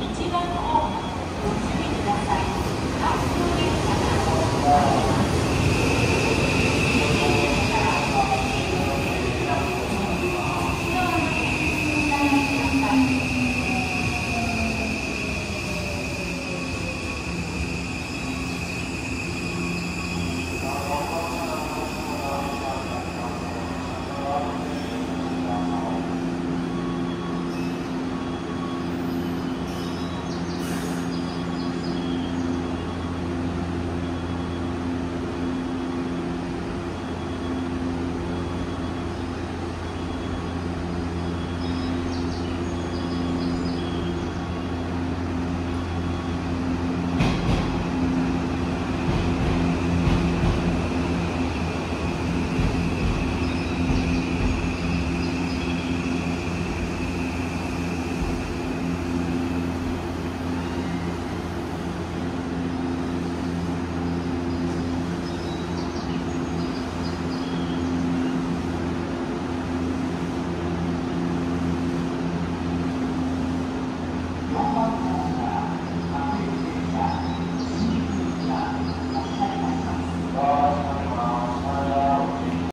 一番